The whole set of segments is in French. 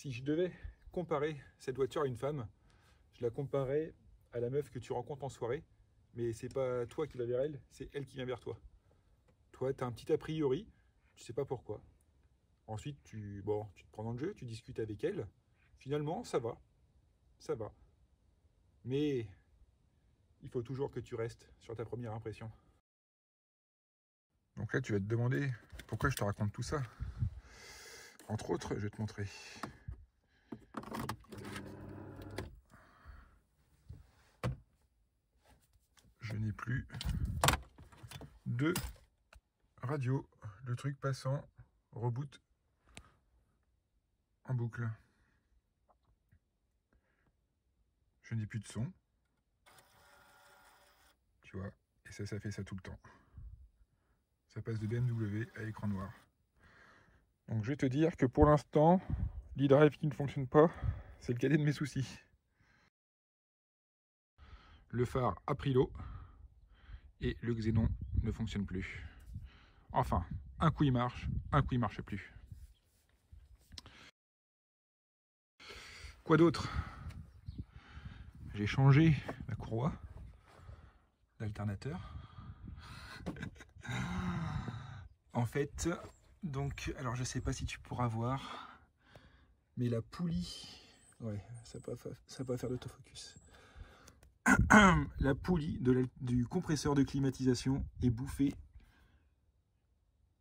Si je devais comparer cette voiture à une femme, je la comparais à la meuf que tu rencontres en soirée, mais c'est pas toi qui vas vers elle, c'est elle qui vient vers toi. Toi, tu as un petit a priori, tu sais pas pourquoi. Ensuite, tu, bon, tu te prends dans le jeu, tu discutes avec elle. Finalement, ça va. Ça va. Mais il faut toujours que tu restes sur ta première impression. Donc là, tu vas te demander pourquoi je te raconte tout ça. Entre autres, je vais te montrer. Je n'ai plus de radio. Le truc passant, reboot en boucle. Je n'ai plus de son. Tu vois, et ça, ça fait ça tout le temps. Ça passe de BMW à écran noir. Donc je vais te dire que pour l'instant, l'e-drive qui ne fonctionne pas, c'est le cadet de mes soucis. Le phare a pris l'eau et le xénon ne fonctionne plus. Enfin, un coup il marche, un coup il marche plus. Quoi d'autre? J'ai changé la courroie d'alternateur. en fait, donc, alors je sais pas si tu pourras voir, mais la poulie, ouais, ça va faire d'autofocus. la poulie du compresseur de climatisation est bouffée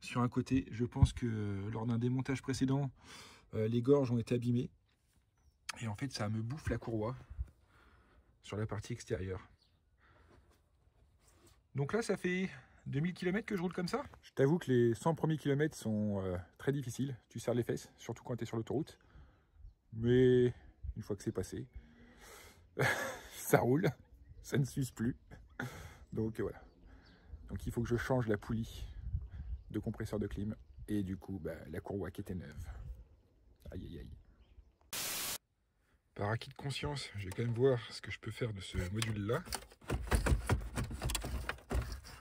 sur un côté. Je pense que lors d'un démontage précédent, euh, les gorges ont été abîmées. Et en fait, ça me bouffe la courroie sur la partie extérieure. Donc là, ça fait 2000 km que je roule comme ça. Je t'avoue que les 100 premiers kilomètres sont euh, très difficiles. Tu serres les fesses, surtout quand tu es sur l'autoroute. Mais une fois que c'est passé, ça roule, ça ne s'use plus. Donc voilà. Donc il faut que je change la poulie de compresseur de clim. Et du coup, bah, la courroie qui était neuve. Aïe aïe aïe. Par acquis de conscience, je vais quand même voir ce que je peux faire de ce module-là.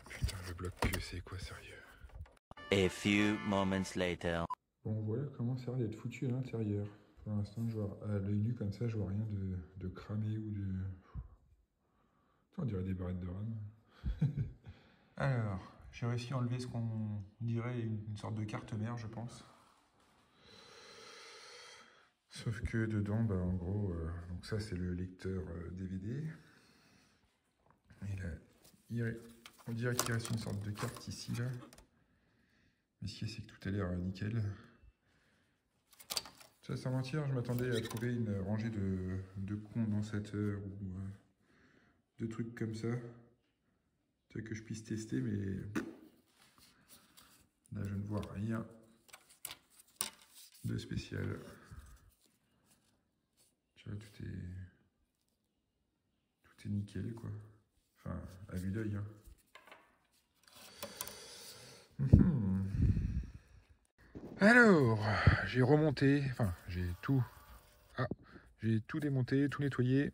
Putain, le bloc que c'est quoi, sérieux? A few moments later. Bon, voilà comment ça a l'air d'être foutu à l'intérieur. Pour l'instant, je vois à l'œil nu comme ça, je vois rien de, de cramé ou de... On dirait des barrettes de rame. Alors, j'ai réussi à enlever ce qu'on dirait une sorte de carte mère, je pense. Sauf que dedans, bah, en gros, euh, donc ça c'est le lecteur DVD. Euh, Et là, on dirait qu'il reste une sorte de carte ici, là. Mais ce qui est, c'est que tout a l'air nickel. Ça, sans mentir, je m'attendais à trouver une rangée de, de condensateurs ou euh, de trucs comme ça. Que je puisse tester, mais là, je ne vois rien de spécial. Tu vois, tout est... Tout est nickel, quoi. Enfin, à vue d'œil. Hein. Mhm. Alors, j'ai remonté, enfin, j'ai tout... Ah, j'ai tout démonté, tout nettoyé.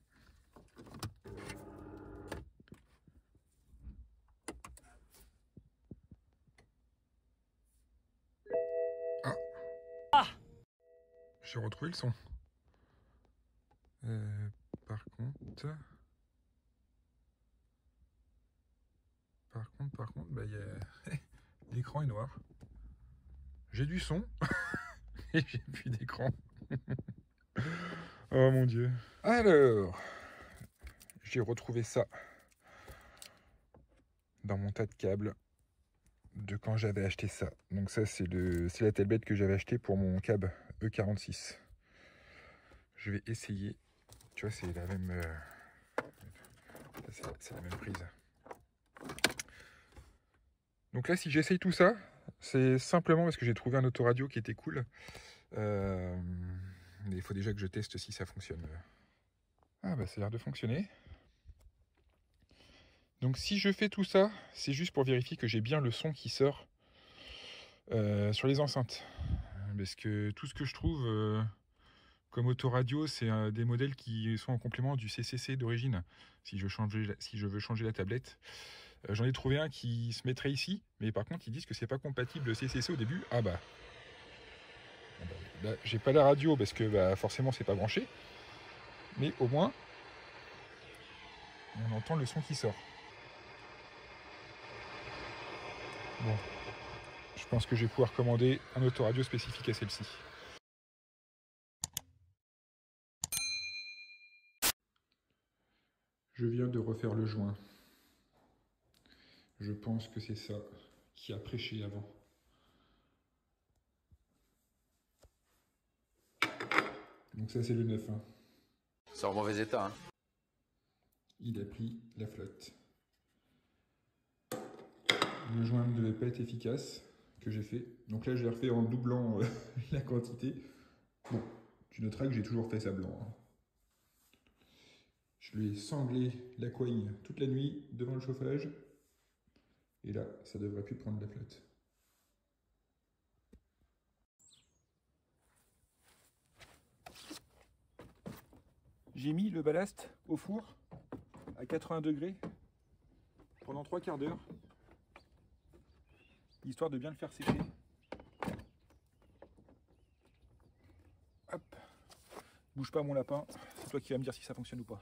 J'ai retrouvé le son. Euh, par contre... Par contre, par contre, bah, l'écran est noir. J'ai du son et j'ai plus d'écran. oh mon dieu. Alors, j'ai retrouvé ça dans mon tas de câbles de quand j'avais acheté ça. Donc ça, c'est la tablette que j'avais acheté pour mon câble E46. Je vais essayer tu vois, c'est la même... Euh, c'est la même prise. Donc là, si j'essaye tout ça, c'est simplement parce que j'ai trouvé un autoradio qui était cool. Euh, il faut déjà que je teste si ça fonctionne. Ah bah ça a l'air de fonctionner. Donc si je fais tout ça, c'est juste pour vérifier que j'ai bien le son qui sort euh, sur les enceintes. Parce que tout ce que je trouve comme autoradio, c'est des modèles qui sont en complément du CCC d'origine, si, je si je veux changer la tablette. Euh, j'en ai trouvé un qui se mettrait ici, mais par contre, ils disent que c'est pas compatible CCC au début. Ah bah. Ah bah bah, j'ai pas la radio parce que bah, forcément c'est pas branché. Mais au moins, on entend le son qui sort. Bon, je pense que je vais pouvoir commander un autoradio spécifique à celle-ci. Je viens de refaire le joint. Je pense que c'est ça qui a prêché avant. Donc ça c'est le 9. Hein. C'est en mauvais état. Hein. Il a pris la flotte. Le joint ne devait pas être efficace que j'ai fait. Donc là je l'ai refait en doublant euh, la quantité. Bon, tu noteras que j'ai toujours fait ça blanc. Hein. Je lui ai sanglé la coigne toute la nuit devant le chauffage. Et là, ça devrait plus prendre la flotte. J'ai mis le ballast au four à 80 degrés pendant trois quarts d'heure, histoire de bien le faire sécher. Hop, bouge pas mon lapin, c'est toi qui vas me dire si ça fonctionne ou pas.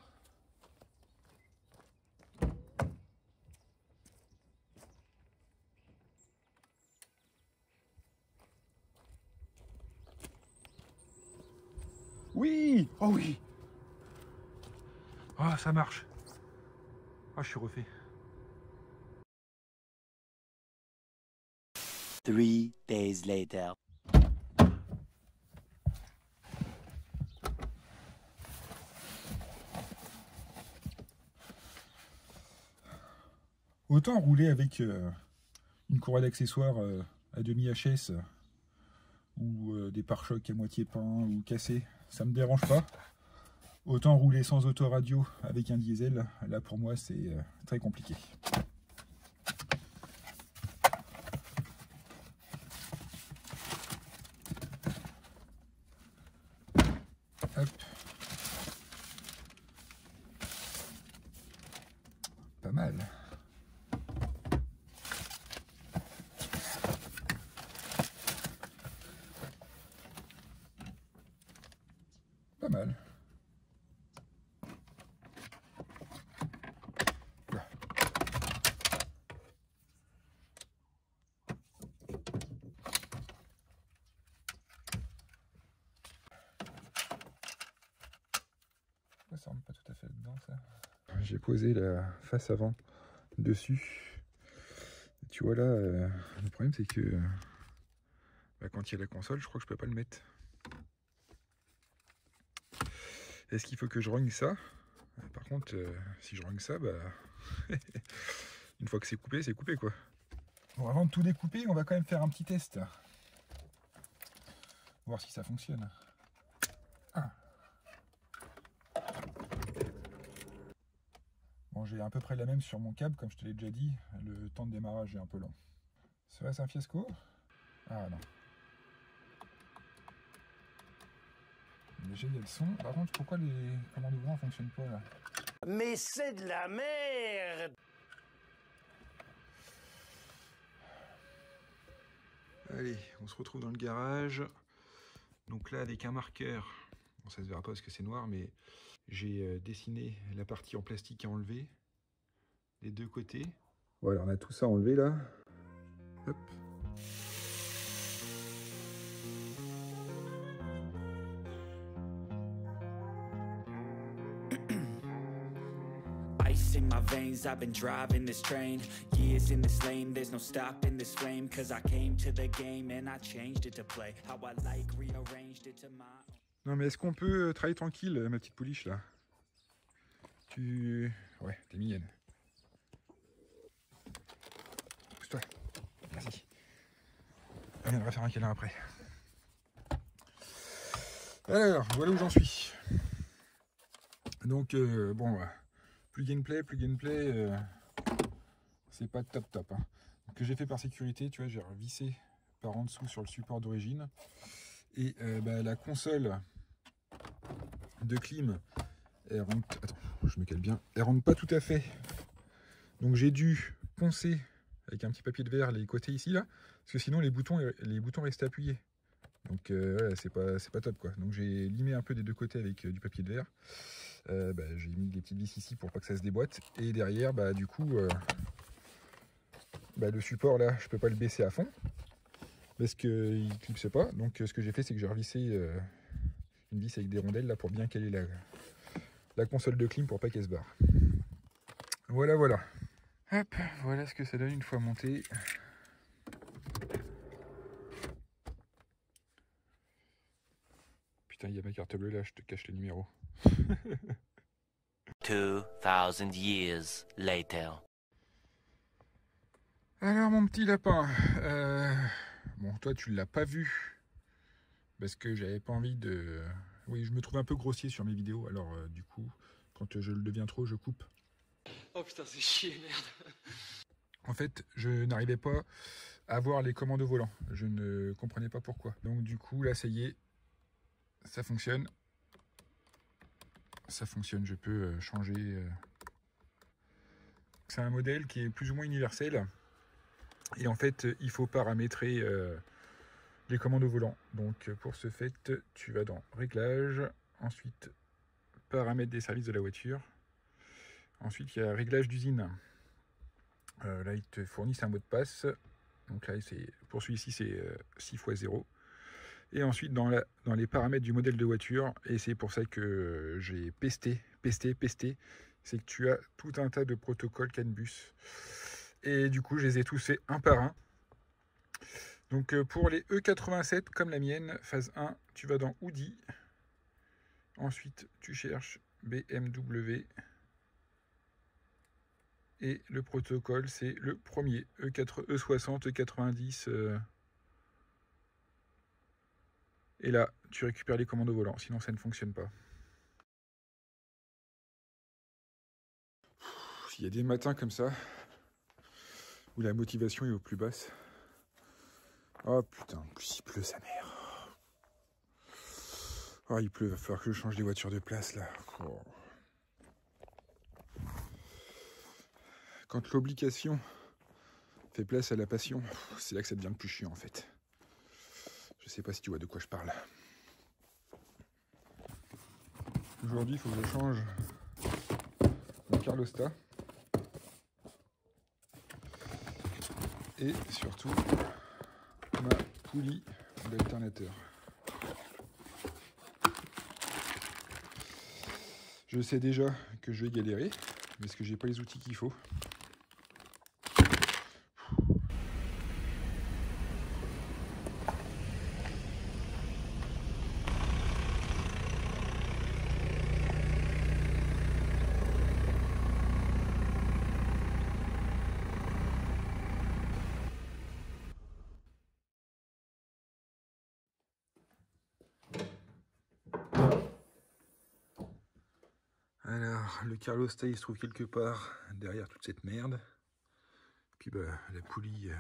Oui Oh oui Ah, ça marche. Ah, je suis refait. Three days later. Autant rouler avec euh, une courroie d'accessoires euh, à demi HS ou euh, des pare-chocs à moitié peints ou cassés, ça me dérange pas. Autant rouler sans autoradio avec un diesel, là pour moi c'est très compliqué. Hop. Pas mal. Pas mal. Ça pas tout à fait dedans ça J'ai posé la face avant dessus. Tu vois là, euh, le problème c'est que bah, quand il y a la console, je crois que je peux pas le mettre. Est-ce qu'il faut que je rogne ça? Par contre, euh, si je rogne ça, bah une fois que c'est coupé, c'est coupé quoi. Bon, avant de tout découper, on va quand même faire un petit test. Voir si ça fonctionne. Ah. Bon, j'ai à peu près la même sur mon câble, comme je te l'ai déjà dit. Le temps de démarrage est un peu long. Serait-ce un fiasco? Ah non. Déjà, il y a le son. Par contre, pourquoi les commandes ouvrants ne fonctionnent pas là? Mais c'est de la merde Allez, on se retrouve dans le garage. Donc là, avec un marqueur, bon, ça se verra pas parce que c'est noir, mais j'ai euh, dessiné la partie en plastique à enlever, les deux côtés. Voilà, on a tout ça enlevé là. Hop. My veins, I've been driving this train. Years in this lane, there's no stopping this. Cause I came to the game and I changed it to play. How I like. Non mais est-ce qu'on peut euh, travailler tranquille, ma petite pouliche là? Tu... Ouais, t'es mignonne. Pousse-toi. Merci. On viendra faire un câlin après. Alors, voilà où j'en suis. Donc, euh, bon, euh, plus gameplay, plus gameplay, euh, c'est pas top top. Hein. Que j'ai fait par sécurité, tu vois, j'ai revissé par en dessous sur le support d'origine. Et euh, bah, la console de clim, elle rentre, attends, je me cale bien, elle rentre pas tout à fait. Donc j'ai dû poncer avec un petit papier de verre les côtés ici là, parce que sinon les boutons, restaient appuyés. Donc euh, ouais, c'est pas, pas top quoi. Donc j'ai limé un peu des deux côtés avec euh, du papier de verre. Euh, bah, j'ai mis des petites vis ici pour pas que ça se déboîte. Et derrière, bah, du coup, euh, bah, le support là, je peux pas le baisser à fond parce qu'il clipse pas. Donc euh, ce que j'ai fait, c'est que j'ai revissé une vis avec des rondelles là pour bien caler la, la console de clim pour pas qu'elle se barre. Voilà, voilà. Hop, voilà ce que ça donne une fois monté. Putain, il y a ma carte bleue là, je te cache le numéro. 2,000 years later. Alors mon petit lapin, euh, bon toi tu l'as pas vu parce que j'avais pas envie de... Oui je me trouve un peu grossier sur mes vidéos alors euh, du coup quand je le deviens trop je coupe. Oh putain, c'est chier, merde. En fait je n'arrivais pas à voir les commandes au volant, je ne comprenais pas pourquoi. Donc du coup là ça y est, ça fonctionne. Ça fonctionne, je peux euh, changer... euh. C'est un modèle qui est plus ou moins universel. Et en fait, il faut paramétrer euh, les commandes au volant. Donc pour ce fait, tu vas dans Réglages, ensuite Paramètres des services de la voiture. Ensuite, il y a Réglage d'usine. Là, ils te fournissent un mot de passe. Donc là, c'est pour celui-ci, c'est euh, 6 x 0. Et ensuite, dans, les paramètres du modèle de voiture, et c'est pour ça que j'ai pesté, pesté, pesté, c'est que tu as tout un tas de protocoles CAN-bus. Et du coup, je les ai tous faits un par un. Donc euh, pour les E87, comme la mienne, phase 1, tu vas dans Audi. Ensuite, tu cherches BMW. Et le protocole, c'est le premier, E E4, E60, E90. euh. Et là, tu récupères les commandes au volant, sinon ça ne fonctionne pas. Il y a des matins comme ça, où la motivation est au plus basse. Oh putain, plus il pleut sa mère. Oh il pleut, va falloir que je change les voitures de place là. Quand l'obligation fait place à la passion, c'est là que ça devient le plus chiant en fait. Je sais pas si tu vois de quoi je parle. Aujourd'hui, il faut que je change mon Carlosta. Et surtout, ma poulie d'alternateur. Je sais déjà que je vais galérer, mais est-ce que j'ai pas les outils qu'il faut? Alors, le Carlosta, il se trouve quelque part derrière toute cette merde. Puis bah, la poulie... euh,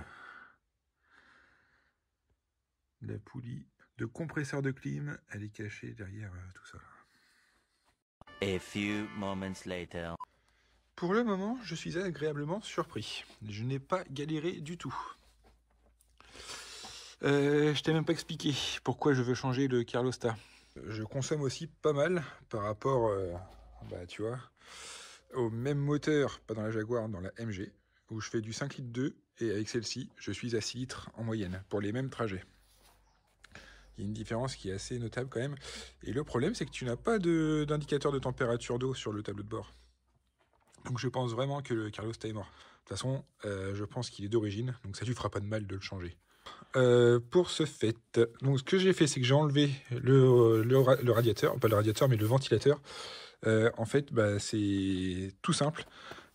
La poulie de compresseur de clim, elle est cachée derrière euh, tout ça. A few moments later. Pour le moment, je suis agréablement surpris. Je n'ai pas galéré du tout. Euh, je t'ai même pas expliqué pourquoi je veux changer le Carlosta. Je consomme aussi pas mal par rapport, euh, bah, tu vois, au même moteur, pas dans la Jaguar, dans la MG, où je fais du 5 litres 2 et avec celle-ci, je suis à 6 litres en moyenne pour les mêmes trajets. Il y a une différence qui est assez notable quand même. Et le problème, c'est que tu n'as pas d'indicateur de température d'eau sur le tableau de bord. Donc je pense vraiment que le Carlos est mort. De toute façon, euh, je pense qu'il est d'origine, donc ça lui fera pas de mal de le changer. Euh, pour ce fait, donc ce que j'ai fait, c'est que j'ai enlevé le, le le radiateur, pas le radiateur, mais le ventilateur. Euh, en fait, bah, c'est tout simple.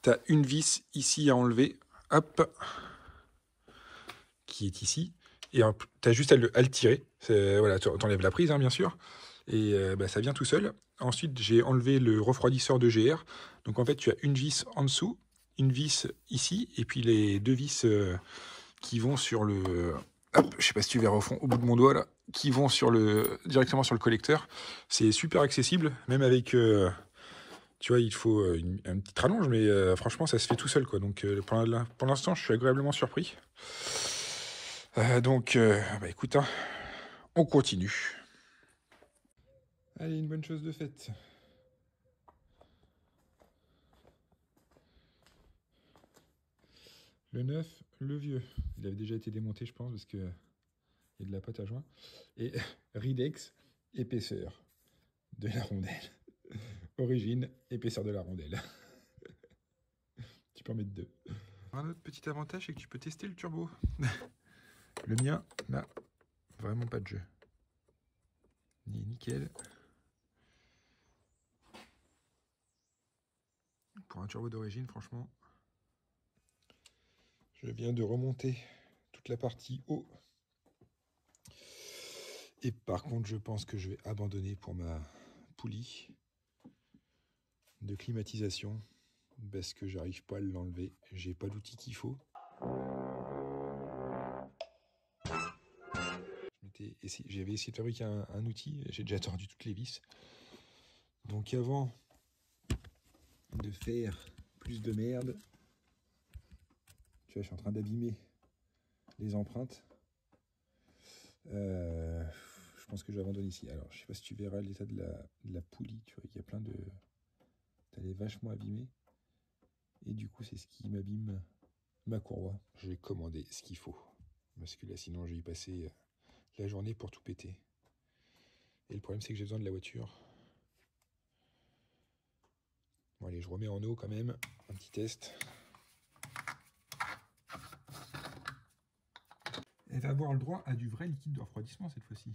Tu as une vis ici à enlever, hop, qui est ici, et tu as juste à le, tirer. Voilà, tu enlèves la prise, hein, bien sûr, et euh, bah, ça vient tout seul. Ensuite, j'ai enlevé le refroidisseur de GR. Donc en fait, tu as une vis en dessous, une vis ici, et puis les deux vis euh, qui vont sur le. Hop, je sais pas si tu verras au fond, au bout de mon doigt là, qui vont sur le directement sur le collecteur. C'est super accessible, même avec. euh, tu vois, il faut euh, un petit rallonge, mais euh, franchement, ça se fait tout seul, quoi. Donc, pour l'in- pour l'instant, je suis agréablement surpris. Donc, bah écoute, hein, On continue. Allez, une bonne chose de faite. Le neuf, le vieux. Il avait déjà été démonté, je pense, parce que il y a de la pâte à joint. Et Ridex, épaisseur de la rondelle. Origine, épaisseur de la rondelle. tu peux en mettre deux. Un autre petit avantage, c'est que tu peux tester le turbo. le mien n'a vraiment pas de jeu. Il est nickel. Pour un turbo d'origine, franchement, je viens de remonter toute la partie haut. Et par contre, je pense que je vais abandonner pour ma poulie de climatisation parce que j'arrive pas à l'enlever. J'ai pas l'outil qu'il faut. J'avais essayé de fabriquer un, outil, j'ai déjà tordu toutes les vis. Donc avant de faire plus de merde, je suis en train d'abîmer les empreintes. Euh, je pense que je vais abandonner ici. Alors, je sais pas si tu verras l'état de la, de la poulie. Tu vois, il y a plein de. Elle est vachement abîmée. Et du coup, c'est ce qui m'abîme ma courroie. J'ai commandé ce qu'il faut. Parce que là, sinon, je vais y passer euh, la journée pour tout péter. Et le problème, c'est que j'ai besoin de la voiture. Bon, allez, je remets en eau quand même. Un petit test. Va avoir le droit à du vrai liquide de refroidissement cette fois-ci.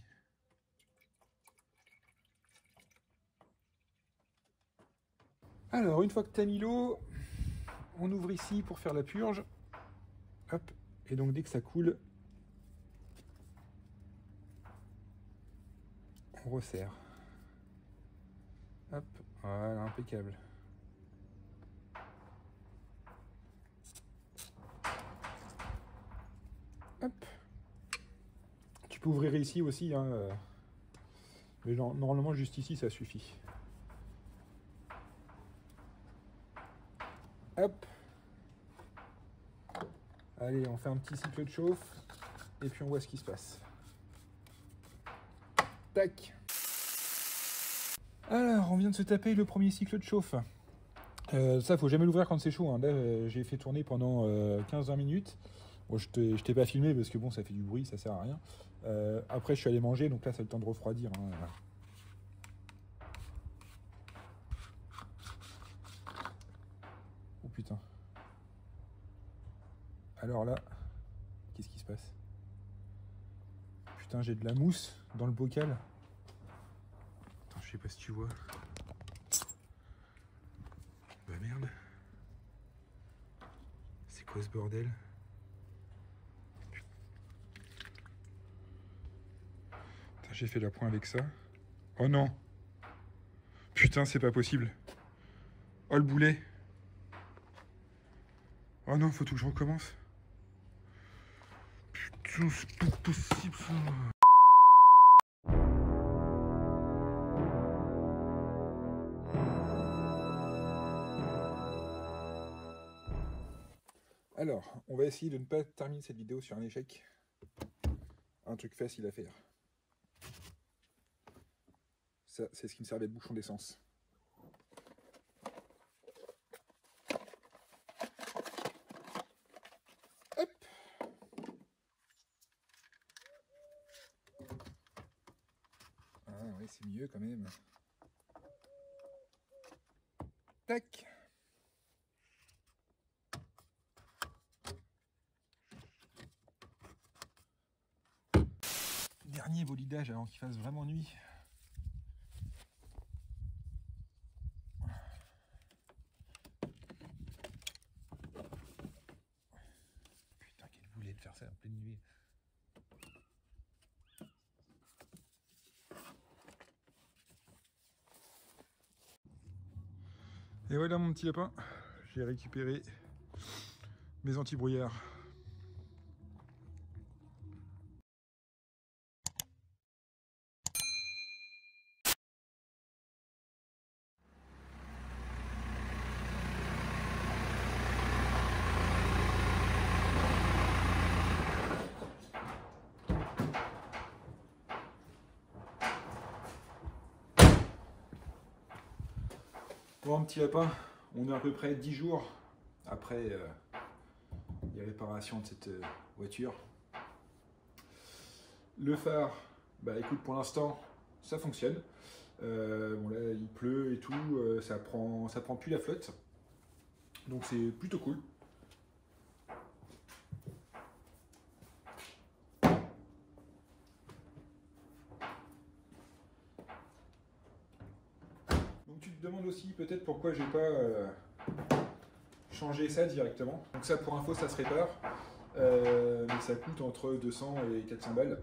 Alors, une fois que tu as mis l'eau, on ouvre ici pour faire la purge. Hop. Et donc, dès que ça coule, on resserre. Hop. Voilà, impeccable. Hop. Ouvrir ici aussi, hein, euh, mais normalement juste ici ça suffit. Hop. Allez, on fait un petit cycle de chauffe et puis on voit ce qui se passe. Tac. Alors, on vient de se taper le premier cycle de chauffe. Euh, ça, faut jamais l'ouvrir quand c'est chaud. Hein. Là, euh, j'ai fait tourner pendant 15-20 minutes. Bon, je t'ai pas filmé parce que bon, ça fait du bruit, ça sert à rien. Euh, après, je suis allé manger, donc là, c'est le temps de refroidir. Hein. Oh putain. Alors là, qu'est-ce qui se passe? Putain, j'ai de la mousse dans le bocal. Attends, je sais pas si tu vois. Bah merde. C'est quoi ce bordel? J'ai fait la pointe avec ça. Oh non Putain, c'est pas possible. Oh le boulet Oh non, faut tout que je recommence. Putain, c'est pas possible Alors, on va essayer de ne pas terminer cette vidéo sur un échec. Un truc facile à faire. C'est ce qui me servait de bouchon d'essence. Hop Ah oui, c'est mieux quand même. Tac Dernier volidage avant qu'il fasse vraiment nuit. Et voilà mon petit lapin, j'ai récupéré mes anti-brouillards. Bon, petit lapin, on est à peu près 10 jours après euh, les réparations de cette euh, voiture. Le phare, bah écoute, pour l'instant, ça fonctionne. Euh, bon là, il pleut et tout, ça prend, ça prend plus la flotte. Donc c'est plutôt cool. Donc tu te demandes aussi peut-être pourquoi j'ai pas euh, changé ça directement. Donc ça pour info ça se répare. Euh, mais ça coûte entre 200 et 400 balles.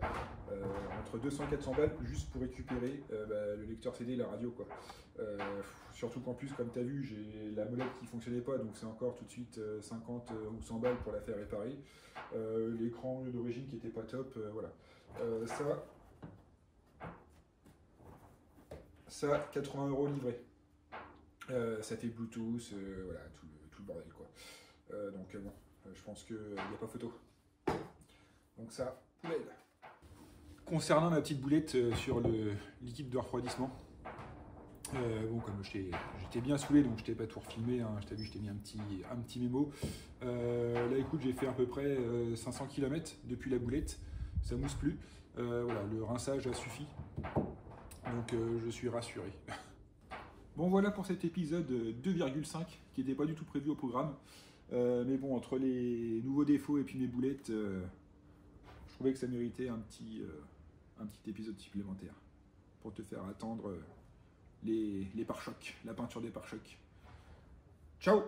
Euh, entre 200 et 400 balles juste pour récupérer bah, le lecteur CD et la radio. Quoi. Surtout qu'en plus, comme tu as vu, j'ai la molette qui fonctionnait pas, donc c'est encore tout de suite euh, 50 ou 100 balles pour la faire réparer. L'écran d'origine qui était pas top, voilà. Ça, ça, 80 euros livré. Euh, ça fait Bluetooth, euh, voilà, tout le, bordel quoi. Euh, donc bon, je pense qu'il n'y a pas photo. Donc ça, poubelle. Concernant ma petite boulette sur le liquide de refroidissement, bon, comme j'étais bien saoulé, donc je t'ai pas tout refilmé, hein, je t'ai vu, je t'ai mis un petit, un petit mémo. Là, écoute, j'ai fait à peu près euh, 500 km depuis la boulette, ça mousse plus. Voilà, le rinçage a suffi, donc je suis rassuré. Bon, voilà pour cet épisode 2,5 qui n'était pas du tout prévu au programme. Euh, mais bon, entre les nouveaux défauts et puis mes boulettes, euh, je trouvais que ça méritait un petit, euh, un petit épisode supplémentaire pour te faire attendre les, les pare-chocs, la peinture des pare-chocs. Ciao